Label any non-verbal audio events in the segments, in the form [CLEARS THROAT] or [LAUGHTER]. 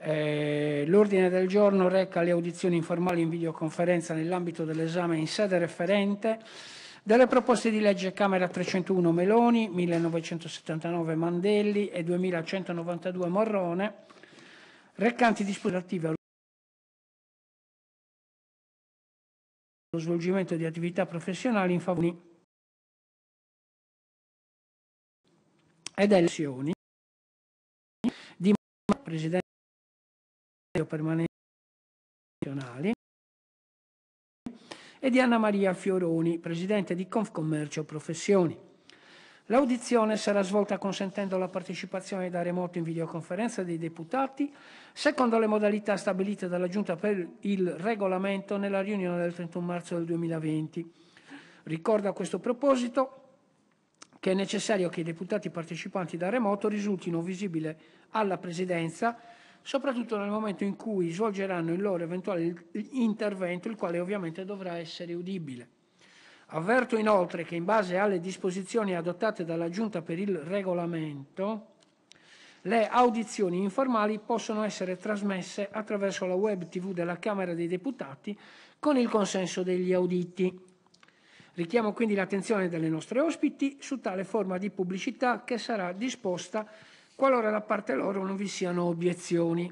Eh, l'ordine del giorno reca le audizioni informali in videoconferenza nell'ambito dell'esame in sede referente delle proposte di legge Camera 301 Meloni, 1979 Mandelli e 2192 Morrone, recanti dispositive allo svolgimento di attività professionali in favore ed elezioni. di Presidente permanenti nazionali e di Anna Maria Fioroni, Presidente di Confcommercio Professioni. L'audizione sarà svolta consentendo la partecipazione da remoto in videoconferenza dei deputati, secondo le modalità stabilite dalla Giunta per il regolamento nella riunione del 31 marzo del 2020. Ricordo a questo proposito che è necessario che i deputati partecipanti da remoto risultino visibili alla Presidenza soprattutto nel momento in cui svolgeranno il loro eventuale intervento, il quale ovviamente dovrà essere udibile. Avverto inoltre che in base alle disposizioni adottate dalla Giunta per il regolamento, le audizioni informali possono essere trasmesse attraverso la web TV della Camera dei Deputati con il consenso degli auditi. Richiamo quindi l'attenzione delle nostre ospiti su tale forma di pubblicità che sarà disposta qualora da parte loro non vi siano obiezioni.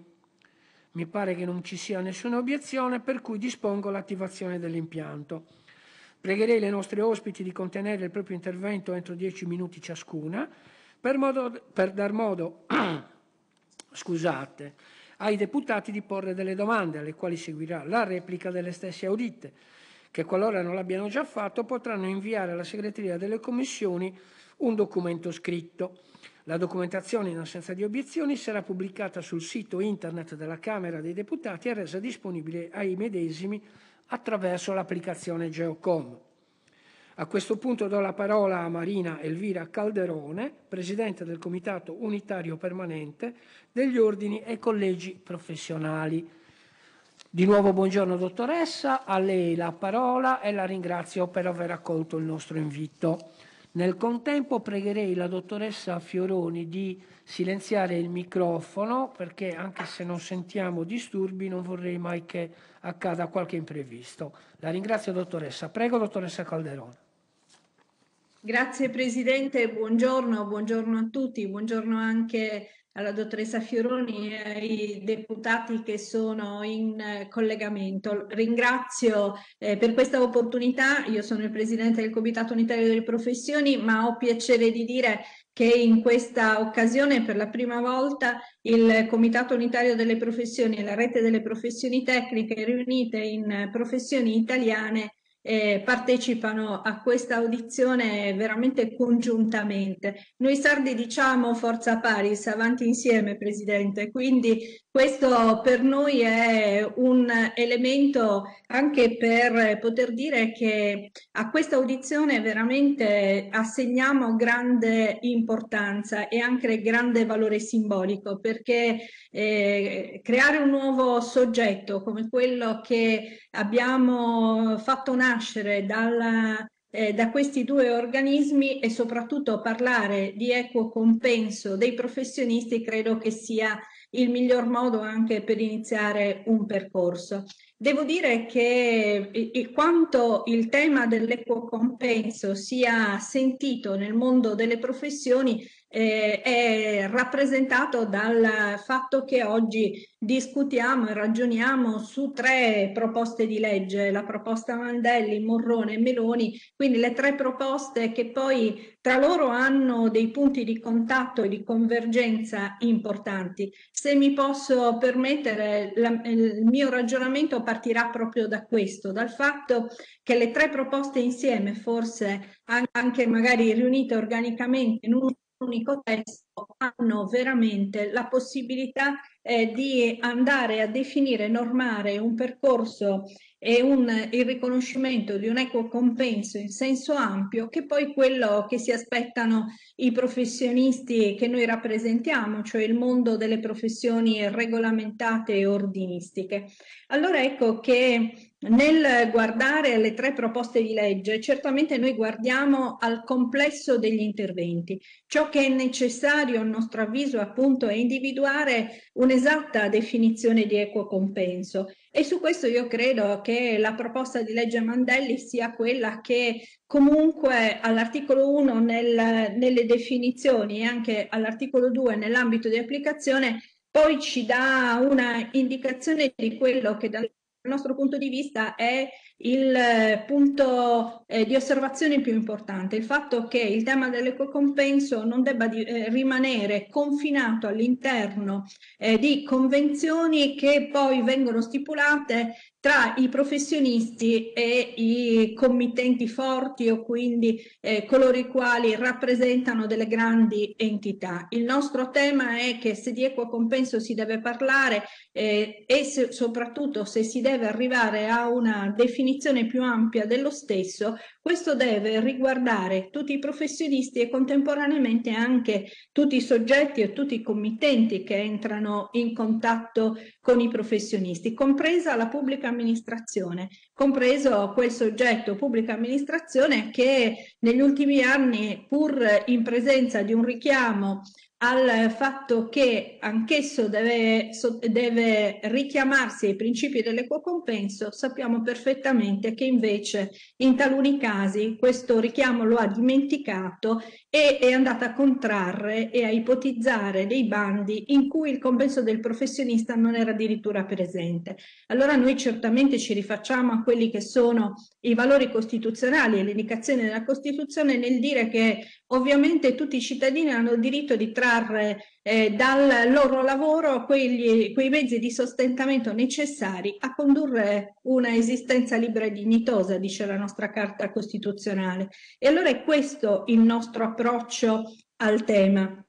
Mi pare che non ci sia nessuna obiezione, per cui dispongo l'attivazione dell'impianto. Pregherei le nostre ospiti di contenere il proprio intervento entro 10 minuti ciascuna, per, modo, per dar modo [CLEARS THROAT] scusate, ai deputati di porre delle domande, alle quali seguirà la replica delle stesse audite, che qualora non l'abbiano già fatto potranno inviare alla segreteria delle commissioni un documento scritto. La documentazione in assenza di obiezioni sarà pubblicata sul sito internet della Camera dei Deputati e resa disponibile ai medesimi attraverso l'applicazione Geocom. A questo punto do la parola a Marina Elvira Calderone, Presidente del Comitato Unitario Permanente degli Ordini e Collegi Professionali. Di nuovo buongiorno dottoressa, a lei la parola e la ringrazio per aver accolto il nostro invito. Nel contempo pregherei la dottoressa Fioroni di silenziare il microfono perché anche se non sentiamo disturbi non vorrei mai che accada qualche imprevisto. La ringrazio dottoressa. Prego dottoressa Calderone. Grazie Presidente, buongiorno, buongiorno a tutti, buongiorno anche alla dottoressa Fioroni e ai deputati che sono in eh, collegamento. Ringrazio eh, per questa opportunità, io sono il Presidente del Comitato Unitario delle Professioni, ma ho piacere di dire che in questa occasione per la prima volta il Comitato Unitario delle Professioni e la Rete delle Professioni Tecniche riunite in professioni italiane eh, partecipano a questa audizione veramente congiuntamente. Noi sardi diciamo forza paris, avanti insieme Presidente, quindi questo per noi è un elemento anche per poter dire che a questa audizione veramente assegniamo grande importanza e anche grande valore simbolico perché eh, creare un nuovo soggetto come quello che abbiamo fatto nascere dalla eh, da questi due organismi e soprattutto parlare di equo compenso dei professionisti credo che sia il miglior modo anche per iniziare un percorso. Devo dire che e, quanto il tema dell'equo compenso sia sentito nel mondo delle professioni eh, è rappresentato dal fatto che oggi discutiamo e ragioniamo su tre proposte di legge, la proposta Mandelli, Morrone e Meloni, quindi le tre proposte che poi tra loro hanno dei punti di contatto e di convergenza importanti. Se mi posso permettere, la, il mio ragionamento partirà proprio da questo, dal fatto che le tre proposte insieme, forse anche magari riunite organicamente in un unico testo hanno veramente la possibilità eh, di andare a definire, normare un percorso e un, il riconoscimento di un equo compenso in senso ampio, che poi quello che si aspettano i professionisti che noi rappresentiamo, cioè il mondo delle professioni regolamentate e ordinistiche. Allora ecco che nel guardare alle tre proposte di legge, certamente noi guardiamo al complesso degli interventi. Ciò che è necessario, a nostro avviso, appunto, è individuare un'esatta definizione di equo compenso. E su questo io credo che la proposta di legge Mandelli sia quella che comunque all'articolo 1 nel, nelle definizioni e anche all'articolo 2 nell'ambito di applicazione poi ci dà una indicazione di quello che dal nostro punto di vista è il eh, punto eh, di osservazione più importante, il fatto che il tema dell'ecocompenso non debba di, eh, rimanere confinato all'interno eh, di convenzioni che poi vengono stipulate tra i professionisti e i committenti forti o quindi eh, coloro i quali rappresentano delle grandi entità. Il nostro tema è che se di equo compenso si deve parlare eh, e se, soprattutto se si deve arrivare a una definizione più ampia dello stesso, questo deve riguardare tutti i professionisti e contemporaneamente anche tutti i soggetti e tutti i committenti che entrano in contatto con i professionisti, compresa la pubblica amministrazione, compreso quel soggetto pubblica amministrazione che negli ultimi anni, pur in presenza di un richiamo al fatto che anch'esso deve, deve, richiamarsi ai principi dell'equo compenso, sappiamo perfettamente che invece in taluni casi questo richiamo lo ha dimenticato e è andata a contrarre e a ipotizzare dei bandi in cui il compenso del professionista non era addirittura presente. Allora noi certamente ci rifacciamo a quelli che sono i valori costituzionali e le indicazioni della Costituzione nel dire che ovviamente tutti i cittadini hanno il diritto di trarre eh, dal loro lavoro quegli, quei mezzi di sostentamento necessari a condurre una esistenza libera e dignitosa, dice la nostra Carta Costituzionale. E allora è questo il nostro approccio al tema.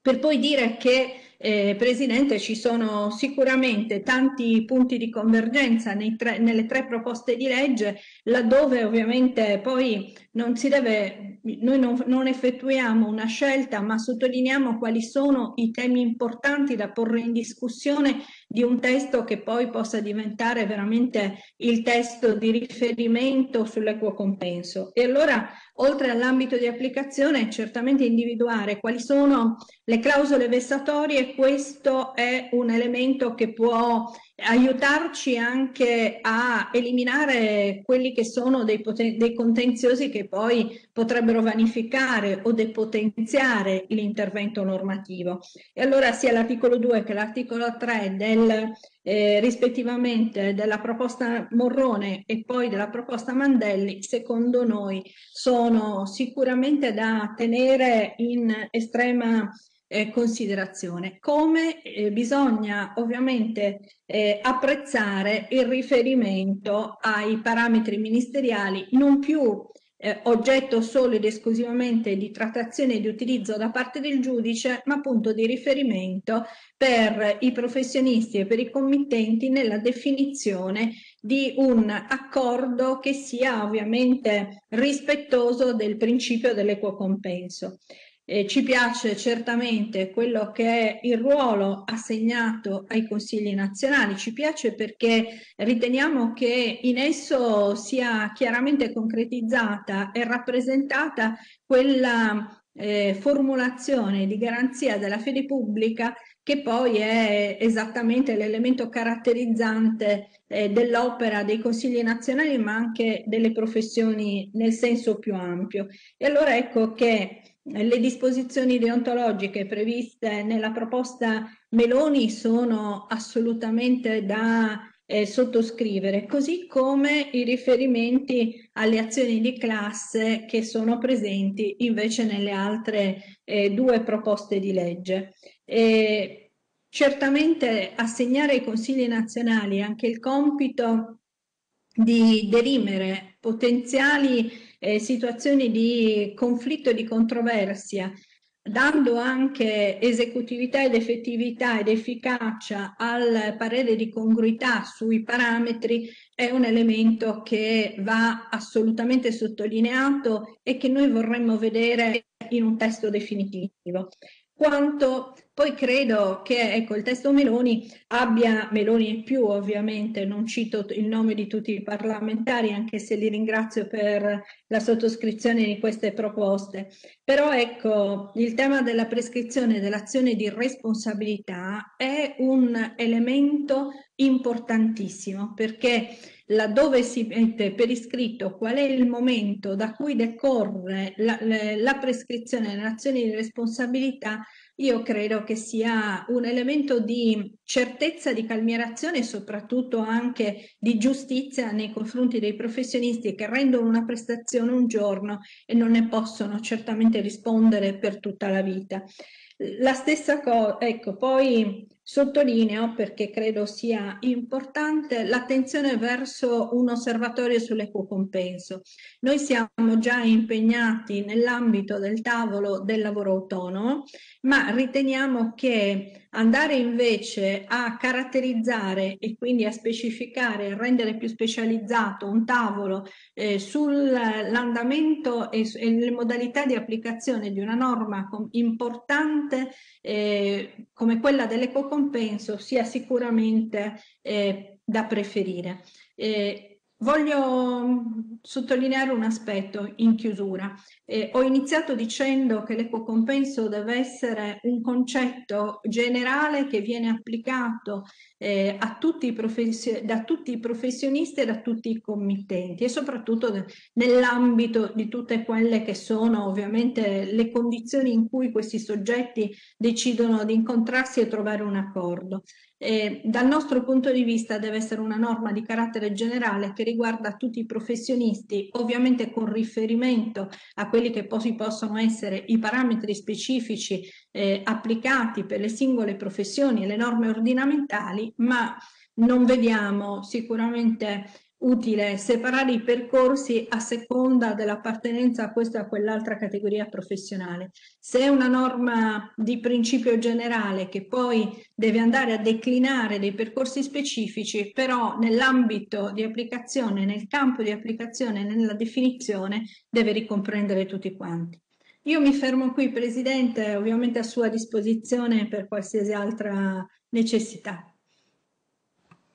Per poi dire che eh, Presidente, ci sono sicuramente tanti punti di convergenza tre, nelle tre proposte di legge, laddove ovviamente poi non si deve, noi non, non effettuiamo una scelta, ma sottolineiamo quali sono i temi importanti da porre in discussione di un testo che poi possa diventare veramente il testo di riferimento sull'equo compenso. E allora, oltre all'ambito di applicazione, certamente individuare quali sono le clausole vessatorie, questo è un elemento che può aiutarci anche a eliminare quelli che sono dei, dei, contenziosi che poi potrebbero vanificare o depotenziare l'intervento normativo. E allora sia l'articolo 2 che l'articolo 3 del, eh, rispettivamente della proposta Morrone e poi della proposta Mandelli, secondo noi sono sicuramente da tenere in estrema eh, considerazione. Come eh, bisogna ovviamente eh, apprezzare il riferimento ai parametri ministeriali non più eh, oggetto solo ed esclusivamente di trattazione e di utilizzo da parte del giudice, ma appunto di riferimento per i professionisti e per i committenti nella definizione di un accordo che sia ovviamente rispettoso del principio dell'equo compenso. Eh, ci piace certamente quello che è il ruolo assegnato ai consigli nazionali, ci piace perché riteniamo che in esso sia chiaramente concretizzata e rappresentata quella eh, formulazione di garanzia della fede pubblica che poi è esattamente l'elemento caratterizzante eh, dell'opera dei consigli nazionali ma anche delle professioni nel senso più ampio. E allora ecco che le disposizioni deontologiche previste nella proposta Meloni sono assolutamente da eh, sottoscrivere, così come i riferimenti alle azioni di classe che sono presenti invece nelle altre eh, due proposte di legge. E certamente assegnare ai consigli nazionali anche il compito di derimere potenziali eh, situazioni di conflitto e di controversia, dando anche esecutività ed effettività ed efficacia al parere di congruità sui parametri, è un elemento che va assolutamente sottolineato e che noi vorremmo vedere in un testo definitivo. Quanto Poi credo che ecco, il testo Meloni abbia, Meloni e più ovviamente, non cito il nome di tutti i parlamentari anche se li ringrazio per la sottoscrizione di queste proposte, però ecco il tema della prescrizione dell'azione di responsabilità è un elemento importantissimo perché laddove si mette per iscritto qual è il momento da cui decorre la, la prescrizione dell'azione di responsabilità, io credo che sia un elemento di certezza, di calmierazione e soprattutto anche di giustizia nei confronti dei professionisti che rendono una prestazione un giorno e non ne possono certamente rispondere per tutta la vita. La stessa cosa, ecco, poi Sottolineo, perché credo sia importante, l'attenzione verso un osservatorio sull'equo compenso. Noi siamo già impegnati nell'ambito del tavolo del lavoro autonomo, ma riteniamo che andare invece a caratterizzare e quindi a specificare rendere più specializzato un tavolo eh, sull'andamento e, e, le modalità di applicazione di una norma importante eh, come quella dell'equo compenso sia sicuramente eh, da preferire. Eh, Voglio mm, sottolineare un aspetto in chiusura. Eh, ho iniziato dicendo che l'equo compenso deve essere un concetto generale che viene applicato eh, tutti da tutti i professionisti e da tutti i committenti e soprattutto nell'ambito di tutte quelle che sono ovviamente le condizioni in cui questi soggetti decidono di incontrarsi e trovare un accordo. Eh, dal nostro punto di vista deve essere una norma di carattere generale che riguarda tutti i professionisti, ovviamente con riferimento a quelli che poi possono essere i parametri specifici eh, applicati per le singole professioni e le norme ordinamentali, ma non vediamo sicuramente utile separare i percorsi a seconda dell'appartenenza a questa o a quell'altra categoria professionale. Se è una norma di principio generale che poi deve andare a declinare dei percorsi specifici, però nell'ambito di applicazione, nel campo di applicazione, nella definizione, deve ricomprendere tutti quanti. Io mi fermo qui, Presidente, ovviamente a sua disposizione per qualsiasi altra necessità.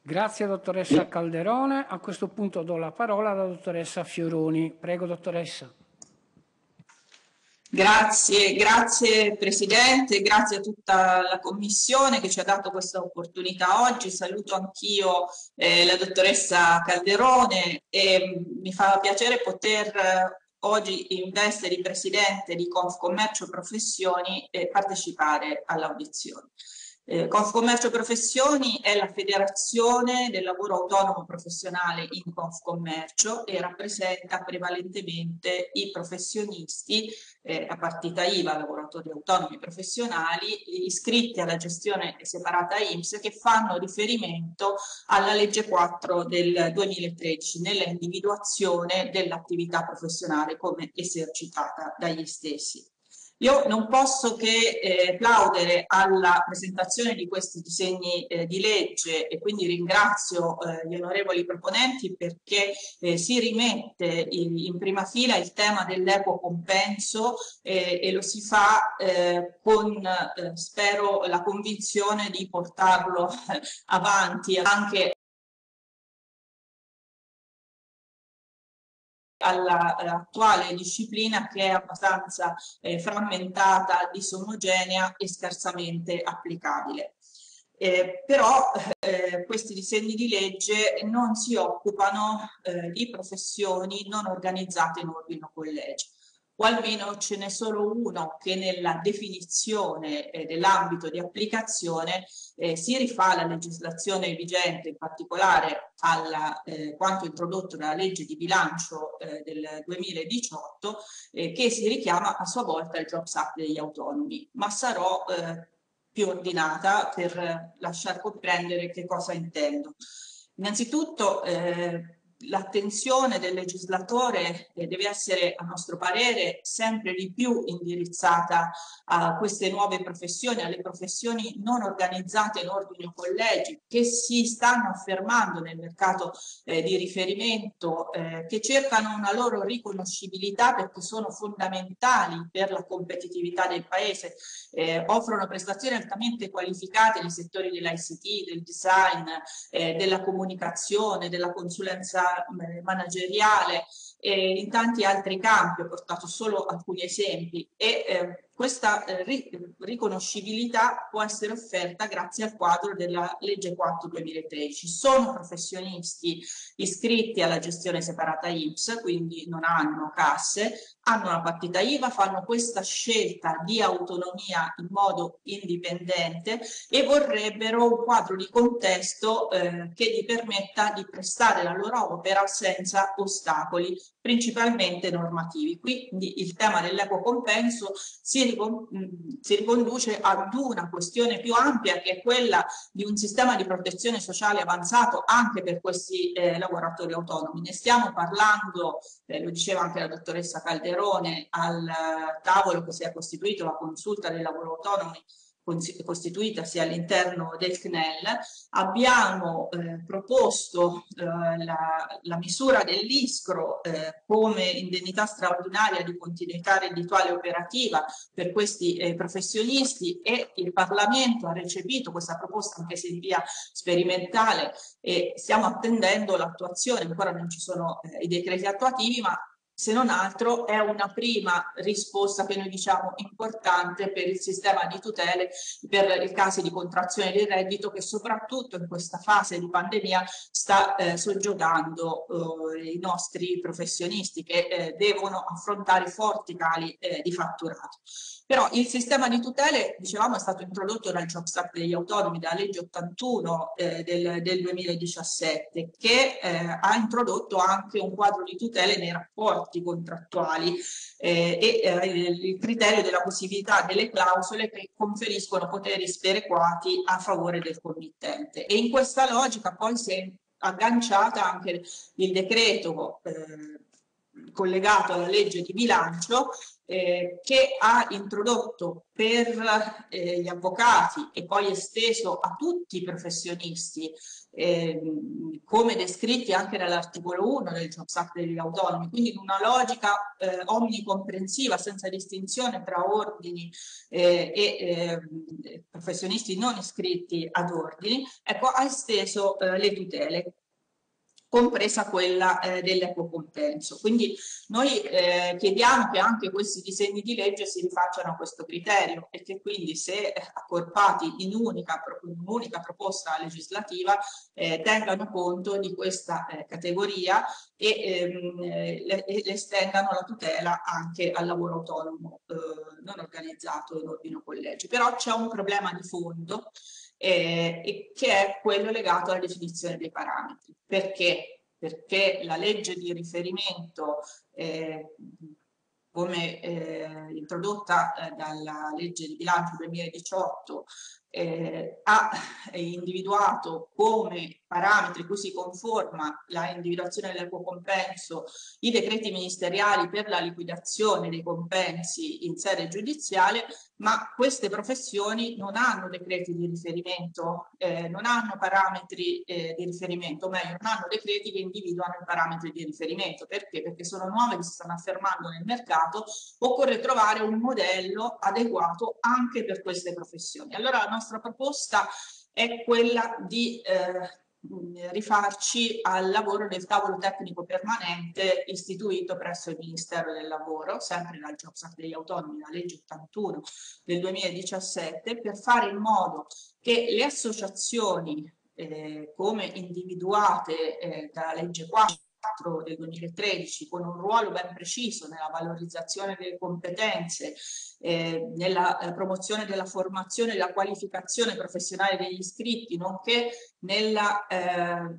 Grazie dottoressa Calderone. A questo punto do la parola alla dottoressa Fioroni. Prego dottoressa. Grazie, grazie Presidente, grazie a tutta la Commissione che ci ha dato questa opportunità oggi. Saluto anch'io eh, la dottoressa Calderone e mm, mi fa piacere poter eh, oggi in veste di Presidente di Confcommercio Professioni eh, partecipare all'audizione. Eh, Confcommercio Professioni è la federazione del lavoro autonomo professionale in Confcommercio e rappresenta prevalentemente i professionisti eh, a partita IVA, lavoratori autonomi professionali, iscritti alla gestione separata IMSS che fanno riferimento alla legge 4 del 2013 nell'individuazione dell'attività professionale come esercitata dagli stessi. Io non posso che eh, plaudere alla presentazione di questi disegni eh, di legge e quindi ringrazio eh, gli onorevoli proponenti perché eh, si rimette in, in, prima fila il tema dell'equo compenso eh, e lo si fa eh, con, spero, la convinzione di portarlo [LAUGHS] avanti anche all'attuale disciplina che è abbastanza eh, frammentata, disomogenea e scarsamente applicabile. Eh, però eh, questi disegni di legge non si occupano eh, di professioni non organizzate in ordine o collegio o almeno ce n'è solo uno che nella definizione eh, dell'ambito di applicazione eh, si rifà alla legislazione vigente, in particolare a eh, quanto introdotto dalla legge di bilancio eh, del 2018, eh, che si richiama a sua volta il Jobs Act degli autonomi, ma sarò eh, più ordinata per lasciar comprendere che cosa intendo. Innanzitutto eh, l'attenzione del legislatore eh, deve essere, a nostro parere, sempre di più indirizzata a queste nuove professioni, alle professioni non organizzate in ordine o collegi che si stanno affermando nel mercato eh, di riferimento, eh, che cercano una loro riconoscibilità perché sono fondamentali per la competitività del Paese. Eh, offrono prestazioni altamente qualificate nei settori dell'ICT, del design, eh, della comunicazione, della consulenza eh, manageriale e in tanti altri campi, ho portato solo alcuni esempi e eh, questa eh, riconoscibilità può essere offerta grazie al quadro della legge 4 2013. Sono professionisti iscritti alla gestione separata IMSS, quindi non hanno casse, hanno una partita IVA, fanno questa scelta di autonomia in modo indipendente e vorrebbero un quadro di contesto eh, che gli permetta di prestare la loro opera senza ostacoli, principalmente normativi. Quindi il tema dell'equo compenso si, ricon si riconduce ad una questione più ampia che è quella di un sistema di protezione sociale avanzato anche per questi eh, lavoratori autonomi. Ne stiamo parlando, eh, lo diceva anche la dottoressa Calderone, al tavolo che si è costituito, la consulta dei lavori autonomi costituitasi all'interno del CNEL, abbiamo eh, proposto eh, la, la, misura dell'ISCRO eh, come indennità straordinaria di continuità reddituale operativa per questi eh, professionisti e il Parlamento ha recepito questa proposta anche se in via sperimentale e stiamo attendendo l'attuazione, ancora non ci sono eh, i decreti attuativi, ma se non altro è una prima risposta che noi diciamo importante per il sistema di tutele per i casi di contrazione del reddito che soprattutto in questa fase di pandemia sta eh, soggiogando eh, i nostri professionisti che eh, devono affrontare forti cali eh, di fatturato. Però il sistema di tutele, dicevamo, è stato introdotto dal Jobs Act degli autonomi, dalla legge 81 eh, del, del, 2017, che eh, ha introdotto anche un quadro di tutele nei rapporti contrattuali eh, e eh, il criterio della possibilità delle clausole che conferiscono poteri sperequati a favore del committente. E in questa logica poi si è agganciata anche il decreto eh, collegato alla legge di bilancio eh, che ha introdotto per eh, gli avvocati e poi esteso a tutti i professionisti, eh, come descritti anche dall'articolo 1 del Jobs Act degli autonomi, quindi in una logica eh, omnicomprensiva, senza distinzione tra ordini eh, e eh, professionisti non iscritti ad ordini, ecco, ha esteso le tutele compresa quella eh, dell'equo compenso. Quindi noi eh, chiediamo che anche questi disegni di legge si rifacciano a questo criterio e che quindi se accorpati in un'unica unica proposta legislativa eh, tengano conto di questa eh, categoria e, ehm, le, estendano la tutela anche al lavoro autonomo eh, non organizzato in ordine collegi. Però c'è un problema di fondo eh, che è quello legato alla definizione dei parametri. Perché? Perché la legge di riferimento eh, come eh, introdotta eh, dalla legge di bilancio 2018 eh, ha individuato come parametri cui si conforma la individuazione dell'equo compenso i decreti ministeriali per la liquidazione dei compensi in sede giudiziale, ma queste professioni non hanno decreti di riferimento, eh, non hanno parametri eh, di riferimento, o meglio, non hanno decreti che individuano i parametri di riferimento. Perché? Perché sono nuove che si stanno affermando nel mercato, occorre trovare un modello adeguato anche per queste professioni. Allora la nostra proposta è quella di eh, rifarci al lavoro del tavolo tecnico permanente istituito presso il Ministero del Lavoro, sempre dal Jobs Act degli Autonomi, la legge 81 del 2017, per fare in modo che le associazioni eh, come individuate eh, dalla legge 4 del 2013 con un ruolo ben preciso nella valorizzazione delle competenze, eh, nella eh, promozione della formazione e della qualificazione professionale degli iscritti, nonché nella eh,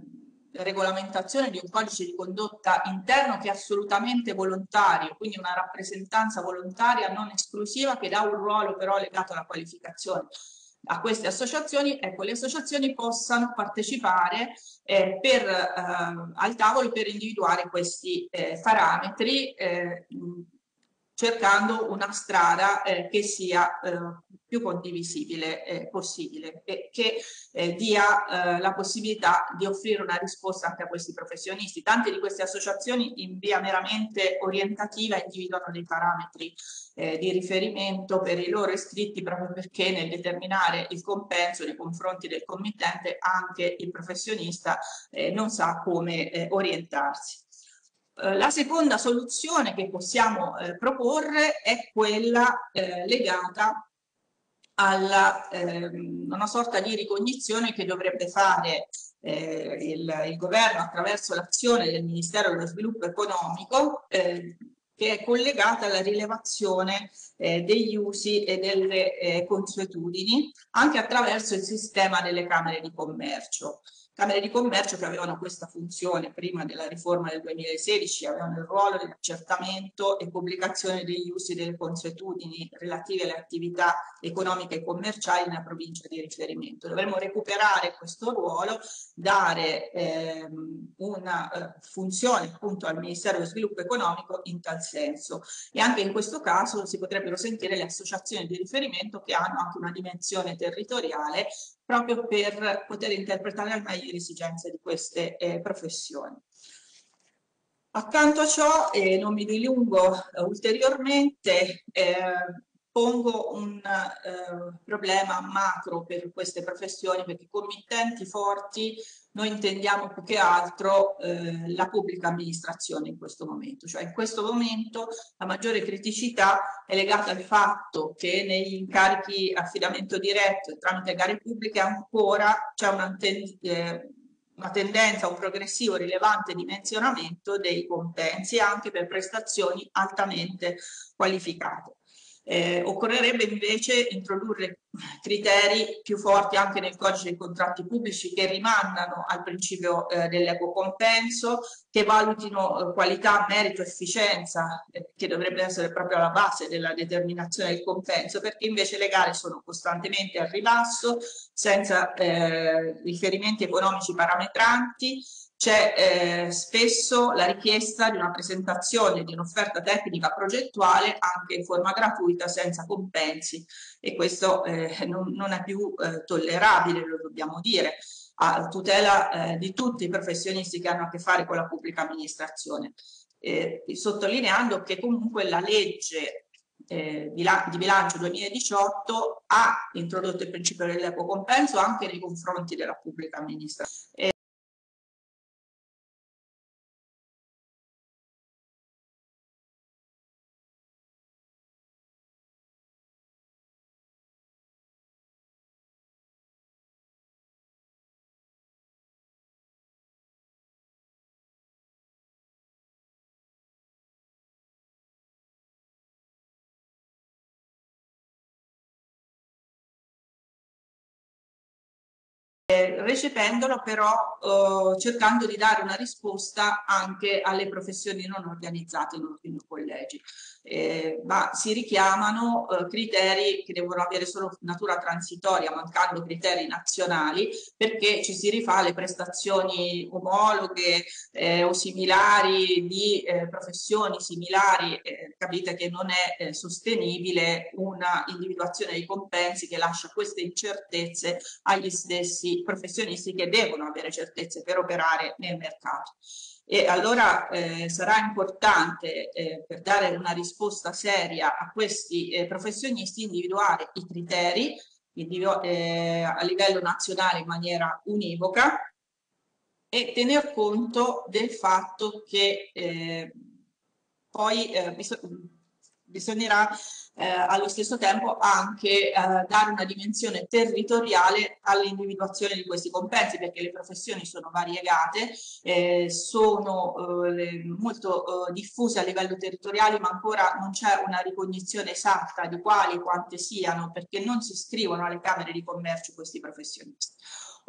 regolamentazione di un codice di condotta interno che è assolutamente volontario, quindi una rappresentanza volontaria non esclusiva che dà un ruolo però legato alla qualificazione a queste associazioni, ecco, le associazioni possano partecipare eh, per, eh, al tavolo per individuare questi eh, parametri eh, cercando una strada eh, che sia eh, più condivisibile eh, possibile e che eh, dia eh, la possibilità di offrire una risposta anche a questi professionisti. Tante di queste associazioni in via meramente orientativa individuano dei parametri eh, di riferimento per i loro iscritti proprio perché nel determinare il compenso nei confronti del committente anche il professionista eh, non sa come eh, orientarsi. La seconda soluzione che possiamo proporre è quella legata alla ehm, una sorta di ricognizione che dovrebbe fare eh, il, il, governo attraverso l'azione del Ministero dello Sviluppo Economico eh, che è collegata alla rilevazione eh, degli usi e delle eh, consuetudini anche attraverso il sistema delle camere di commercio. Camere di commercio che avevano questa funzione prima della riforma del 2016, avevano il ruolo dell'accertamento e pubblicazione degli usi delle consuetudini relative alle attività economiche e commerciali nella provincia di riferimento. Dovremmo recuperare questo ruolo, dare ehm, una eh, funzione appunto al Ministero dello Sviluppo Economico in tal senso e anche in questo caso si potrebbero sentire le associazioni di riferimento che hanno anche una dimensione territoriale proprio per poter interpretare al meglio le esigenze di queste eh, professioni. Accanto a ciò, e non mi dilungo eh, ulteriormente, eh, pongo un eh, problema macro per queste professioni perché committenti forti noi intendiamo più che altro eh, la pubblica amministrazione in questo momento, cioè in questo momento la maggiore criticità è legata al fatto che negli incarichi affidamento diretto e tramite gare pubbliche ancora c'è una, eh, una tendenza, un progressivo rilevante dimensionamento dei compensi anche per prestazioni altamente qualificate. Eh, occorrerebbe invece introdurre criteri più forti anche nel codice dei contratti pubblici che rimandano al principio eh, dell'equo compenso, che valutino eh, qualità, merito, efficienza, eh, che dovrebbe essere proprio la base della determinazione del compenso, perché invece le gare sono costantemente al ribasso, senza eh, riferimenti economici parametranti, c'è eh, spesso la richiesta di una presentazione di un'offerta tecnica progettuale anche in forma gratuita senza compensi e questo eh, non, non, è più eh, tollerabile, lo dobbiamo dire, a tutela eh, di tutti i professionisti che hanno a che fare con la pubblica amministrazione. sottolineando che comunque la legge eh, di bilancio 2018 ha introdotto il principio dell'equo compenso anche nei confronti della pubblica amministrazione. Recependolo però eh, cercando di dare una risposta anche alle professioni non organizzate in ordine collegi. Eh, ma si richiamano eh, criteri che devono avere solo natura transitoria, mancando criteri nazionali, perché ci si rifà alle prestazioni omologhe eh, o similari di eh, professioni similari, eh, capite che non è sostenibile una individuazione dei compensi che lascia queste incertezze agli stessi professionisti che devono avere certezze per operare nel mercato. E allora eh, sarà importante eh, per dare una risposta seria a questi eh, professionisti individuare i criteri eh, a livello nazionale in maniera univoca e tener conto del fatto che eh, poi eh, bisognerà eh, allo stesso tempo anche eh, dare una dimensione territoriale all'individuazione di questi compensi perché le professioni sono variegate, eh, sono eh, molto eh, diffuse a livello territoriale ma ancora non c'è una ricognizione esatta di quali e quante siano perché non si iscrivono alle camere di commercio questi professionisti.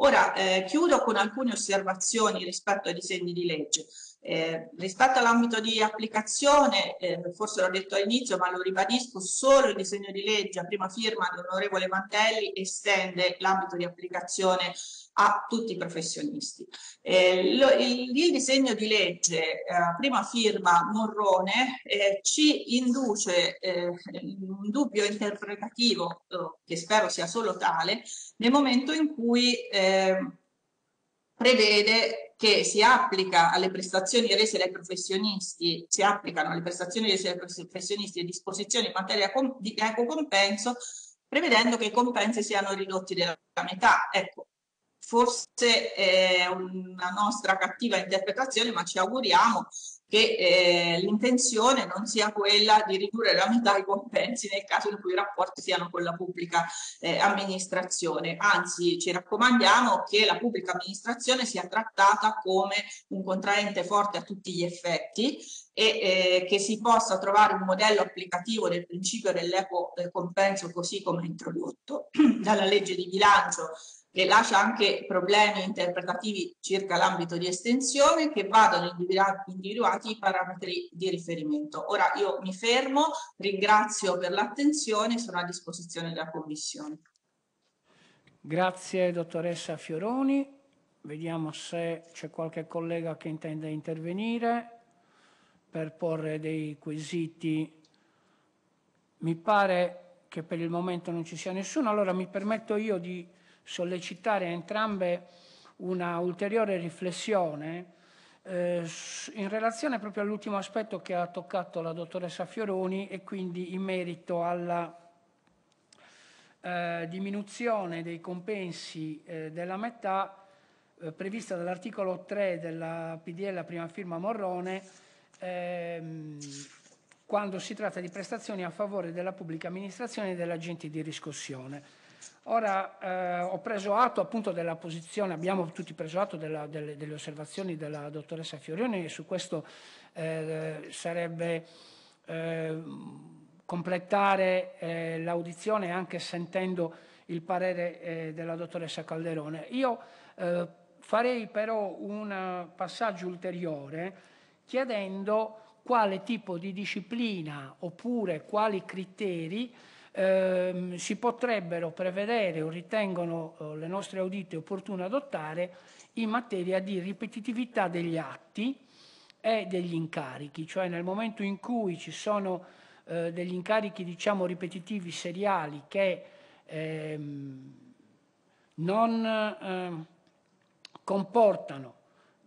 Ora eh, chiudo con alcune osservazioni rispetto ai disegni di legge. Eh, rispetto all'ambito di applicazione, eh, forse l'ho detto all'inizio, ma lo ribadisco, solo il disegno di legge a prima firma dell'onorevole Mantelli estende l'ambito di applicazione a tutti i professionisti. Eh, lo, il, il, disegno di legge eh, a prima firma Morrone eh, ci induce eh, un dubbio interpretativo, che spero sia solo tale, nel momento in cui prevede che si applica alle prestazioni rese dai professionisti, si applicano alle prestazioni rese dai professionisti le disposizioni in materia di equo compenso, prevedendo che i compensi siano ridotti della metà. Ecco, forse è una nostra cattiva interpretazione, ma ci auguriamo che eh, l'intenzione non sia quella di ridurre la metà i compensi nel caso in cui i rapporti siano con la pubblica eh, amministrazione. Anzi, ci raccomandiamo che la pubblica amministrazione sia trattata come un contraente forte a tutti gli effetti e eh, che si possa trovare un modello applicativo del principio dell'equo eh, compenso così come introdotto [CLEARS THROAT] dalla legge di bilancio che lascia anche problemi interpretativi circa l'ambito di estensione che vadano individuati i parametri di riferimento. Ora io mi fermo, ringrazio per l'attenzione e sono a disposizione della Commissione. Grazie dottoressa Fioroni. Vediamo se c'è qualche collega che intende intervenire per porre dei quesiti. Mi pare che per il momento non ci sia nessuno, allora mi permetto io di sollecitare a entrambe una ulteriore riflessione eh, in relazione proprio all'ultimo aspetto che ha toccato la dottoressa Fioroni e quindi in merito alla eh, diminuzione dei compensi eh, della metà eh, prevista dall'articolo 3 della PDL prima firma Morrone ehm, quando si tratta di prestazioni a favore della pubblica amministrazione e degli agenti di riscossione. Ora eh, ho preso atto appunto della posizione, abbiamo tutti preso atto della, delle, delle, osservazioni della dottoressa Fiorioni e su questo eh, sarebbe eh, completare eh, l'audizione anche sentendo il parere eh, della dottoressa Calderone. Io eh, farei però un passaggio ulteriore chiedendo quale tipo di disciplina oppure quali criteri ehm, si potrebbero prevedere o ritengono eh, le nostre audite opportuno adottare in materia di ripetitività degli atti e degli incarichi, cioè nel momento in cui ci sono eh, degli incarichi diciamo ripetitivi seriali che ehm, non ehm, comportano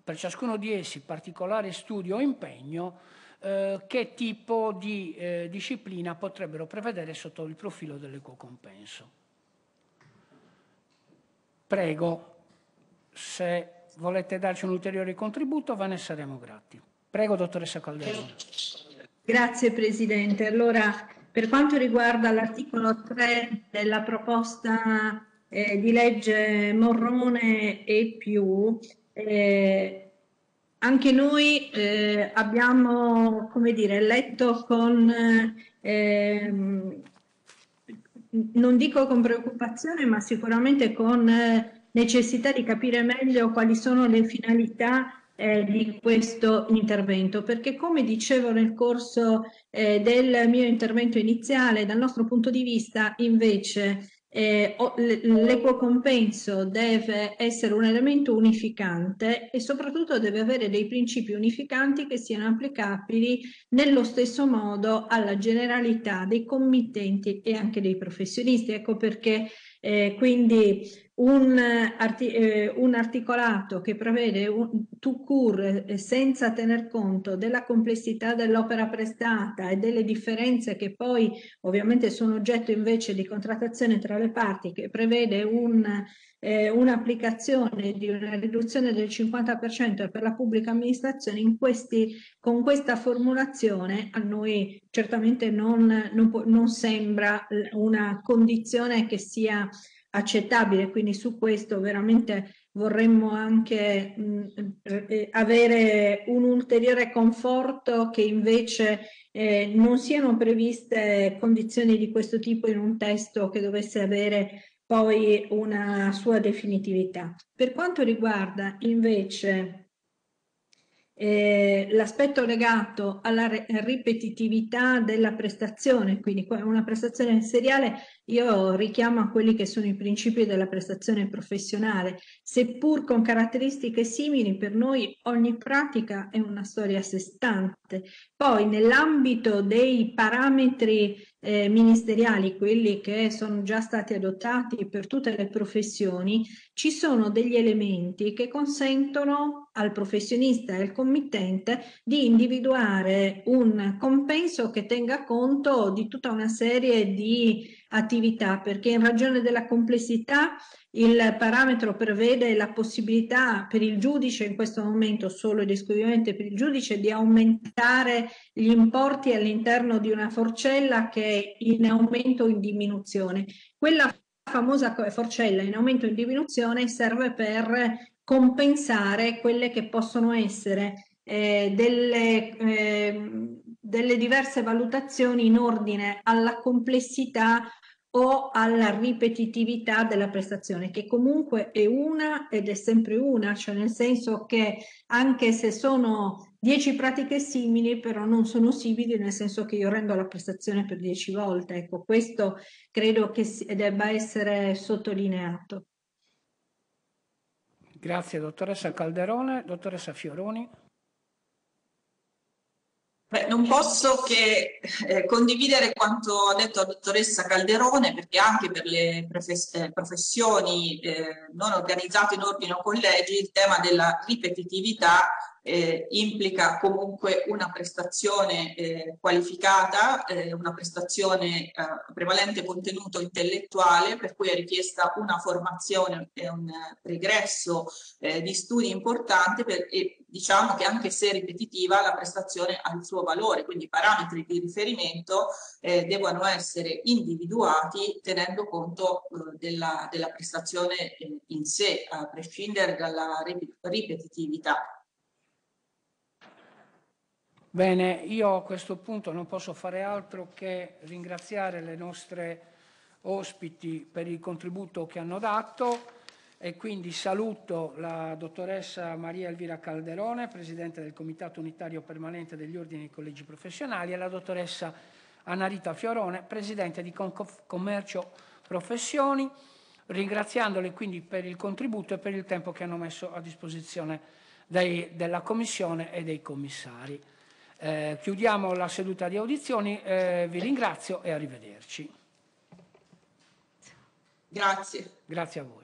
per ciascuno di essi particolare studio o impegno, eh, che tipo di eh, disciplina potrebbero prevedere sotto il profilo dell'equo compenso. Prego, se volete darci un ulteriore contributo ve ne saremo grati. Prego, dottoressa Calderone. Grazie Presidente. Allora, per quanto riguarda l'articolo 3 della proposta eh, di legge Morrone e più, eh, anche noi eh, abbiamo, dire, letto con, eh, non dico con preoccupazione, ma sicuramente con eh, necessità di capire meglio quali sono le finalità eh, di questo intervento, perché come dicevo nel corso eh, del mio intervento iniziale, dal nostro punto di vista invece eh, l'equo compenso deve essere un elemento unificante e soprattutto deve avere dei principi unificanti che siano applicabili nello stesso modo alla generalità dei committenti e anche dei professionisti. Ecco perché eh, quindi un, arti eh, un, articolato che prevede un to-cure eh, senza tener conto della complessità dell'opera prestata e delle differenze che poi ovviamente sono oggetto invece di contrattazione tra le parti, che prevede un, eh, un'applicazione di una riduzione del 50% per la pubblica amministrazione, in questi, con questa formulazione a noi certamente non, non, non sembra una condizione che sia accettabile, quindi su questo veramente vorremmo anche mh, eh, avere un ulteriore conforto che invece eh, non siano previste condizioni di questo tipo in un testo che dovesse avere poi una sua definitività. Per quanto riguarda invece eh, l'aspetto legato alla ripetitività della prestazione, quindi una prestazione seriale, io richiamo a quelli che sono i principi della prestazione professionale, seppur con caratteristiche simili, per noi ogni pratica è una storia a sé stante. Poi nell'ambito dei parametri eh, ministeriali, quelli che sono già stati adottati per tutte le professioni, ci sono degli elementi che consentono al professionista e al committente di individuare un compenso che tenga conto di tutta una serie di attività, perché in ragione della complessità il parametro prevede la possibilità per il giudice, in questo momento solo ed esclusivamente per il giudice, di aumentare gli importi all'interno di una forcella che è in aumento o in diminuzione. Quella famosa forcella in aumento o in diminuzione serve per compensare quelle che possono essere eh, delle, eh, delle diverse valutazioni in ordine alla complessità o alla ripetitività della prestazione, che comunque è una ed è sempre una, cioè nel senso che anche se sono dieci pratiche simili, però non sono simili, nel senso che io rendo la prestazione per dieci volte. Ecco, questo credo che debba essere sottolineato. Grazie dottoressa Calderone, dottoressa Fioroni. Beh, non posso che eh, condividere quanto ha detto la dottoressa Calderone, perché anche per le eh, professioni eh, non organizzate in ordine o collegi il tema della ripetitività eh, implica comunque una prestazione eh, qualificata, eh, una prestazione a prevalente contenuto intellettuale, per cui è richiesta una formazione e un regresso di studi importante per, e diciamo che anche se ripetitiva la prestazione ha il suo valore, quindi i parametri di riferimento eh, devono essere individuati tenendo conto eh, della, della, prestazione eh, in sé, a prescindere dalla ripetitività. Bene, io a questo punto non posso fare altro che ringraziare le nostre ospiti per il contributo che hanno dato e quindi saluto la dottoressa Maria Elvira Calderone, Presidente del Comitato Unitario Permanente degli Ordini e Collegi Professionali e la dottoressa Anarita Fiorone, Presidente di Commercio Professioni, ringraziandole quindi per il contributo e per il tempo che hanno messo a disposizione dei, della Commissione e dei commissari. Eh, chiudiamo la seduta di audizioni, eh, vi ringrazio e arrivederci. Grazie. Grazie a voi.